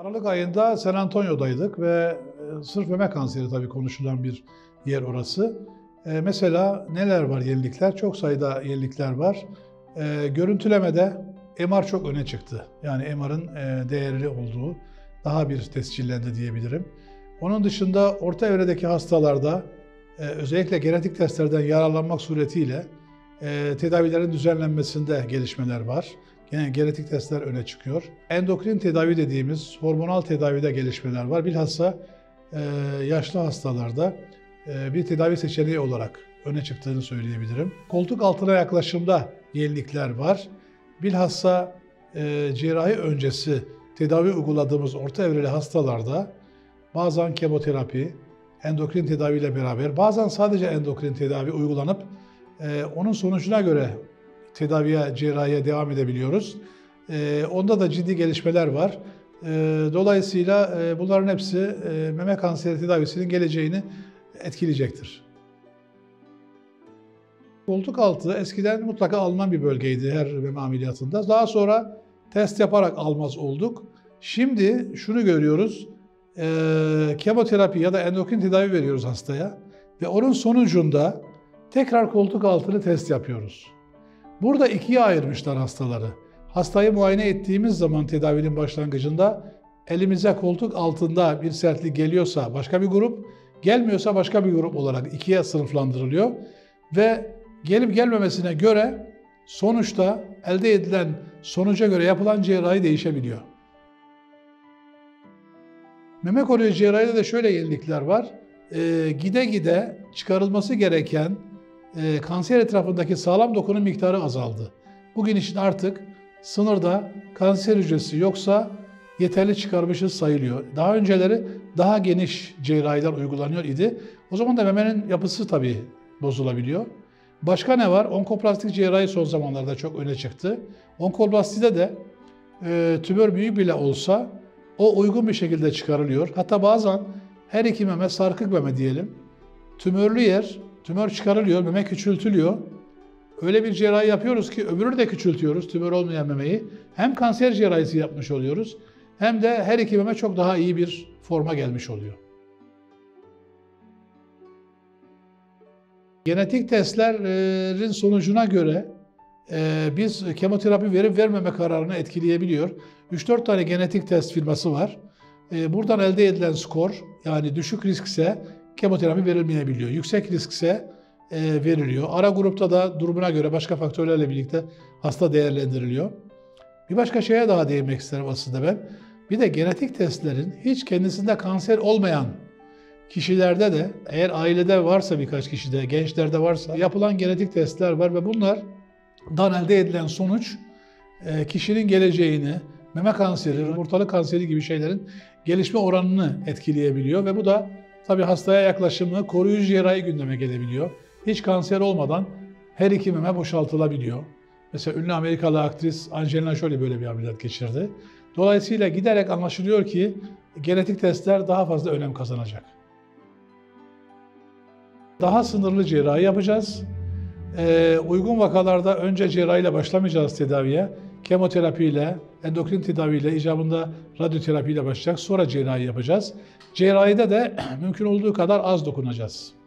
Aralık ayında San Antonio'daydık ve e, sırf meme kanseri tabii konuşulan bir yer orası. E, mesela neler var yenilikler? Çok sayıda yenilikler var. E, görüntülemede MR çok öne çıktı. Yani MR'ın e, değerli olduğu daha bir tescillendi diyebilirim. Onun dışında orta evredeki hastalarda e, özellikle genetik testlerden yararlanmak suretiyle e, tedavilerin düzenlenmesinde gelişmeler var. Gene genetik testler öne çıkıyor. Endokrin tedavi dediğimiz hormonal tedavide gelişmeler var. Bilhassa e, yaşlı hastalarda e, bir tedavi seçeneği olarak öne çıktığını söyleyebilirim. Koltuk altına yaklaşımda yenilikler var. Bilhassa e, cerrahi öncesi tedavi uyguladığımız orta evreli hastalarda bazen kemoterapi, endokrin tedaviyle beraber bazen sadece endokrin tedavi uygulanıp e, onun sonucuna göre tedaviye, cerrahiye devam edebiliyoruz. E, onda da ciddi gelişmeler var. E, dolayısıyla e, bunların hepsi e, meme kanseri tedavisinin geleceğini etkileyecektir. Koltuk altı eskiden mutlaka alınan bir bölgeydi her meme ameliyatında. Daha sonra test yaparak almaz olduk. Şimdi şunu görüyoruz, e, kemoterapi ya da endokrin tedavi veriyoruz hastaya ve onun sonucunda tekrar koltuk altını test yapıyoruz. Burada ikiye ayırmışlar hastaları. Hastayı muayene ettiğimiz zaman tedavinin başlangıcında elimize koltuk altında bir sertlik geliyorsa başka bir grup, gelmiyorsa başka bir grup olarak ikiye sınıflandırılıyor ve gelip gelmemesine göre sonuçta elde edilen sonuca göre yapılan cerrahi değişebiliyor. Meme koruyucu cerrahide de şöyle yenilikler var. Ee, gide gide çıkarılması gereken e, kanser etrafındaki sağlam dokunun miktarı azaldı. Bugün için artık sınırda kanser hücresi yoksa yeterli çıkarmışız sayılıyor. Daha önceleri daha geniş cerrahiler uygulanıyor idi. O zaman da memenin yapısı tabii bozulabiliyor. Başka ne var? Onkoplastik cerrahi son zamanlarda çok öne çıktı. Onkoplastide de e, tümör büyük bile olsa o uygun bir şekilde çıkarılıyor. Hatta bazen her iki meme sarkık meme diyelim. Tümörlü yer, tümör çıkarılıyor, meme küçültülüyor. Öyle bir cerrahi yapıyoruz ki öbürünü de küçültüyoruz, tümör olmayan memeyi. Hem kanser cerrahisi yapmış oluyoruz hem de her iki meme çok daha iyi bir forma gelmiş oluyor. Genetik testlerin sonucuna göre e, biz kemoterapi verip vermeme kararını etkileyebiliyor. 3-4 tane genetik test firması var. E, buradan elde edilen skor yani düşük riskse kemoterapi verilmeyebiliyor. Yüksek riskse e, veriliyor. Ara grupta da durumuna göre başka faktörlerle birlikte hasta değerlendiriliyor. Bir başka şeye daha değinmek isterim aslında ben. Bir de genetik testlerin hiç kendisinde kanser olmayan kişilerde de eğer ailede varsa birkaç kişide, gençlerde varsa yapılan genetik testler var ve bunlardan elde edilen sonuç e, kişinin geleceğini, meme kanseri, yumurtalık kanseri gibi şeylerin gelişme oranını etkileyebiliyor ve bu da tabii hastaya yaklaşımı koruyucu cerrahi gündeme gelebiliyor. Hiç kanser olmadan her iki meme boşaltılabiliyor. Mesela ünlü Amerikalı aktris Angelina Jolie böyle bir ameliyat geçirdi. Dolayısıyla giderek anlaşılıyor ki genetik testler daha fazla önem kazanacak. Daha sınırlı cerrahi yapacağız. Ee, uygun vakalarda önce cerrahiyle başlamayacağız tedaviye. Kemoterapiyle, endokrin tedaviyle, icabında radyoterapiyle başlayacak. Sonra cerrahi yapacağız. Cerrahide de mümkün olduğu kadar az dokunacağız.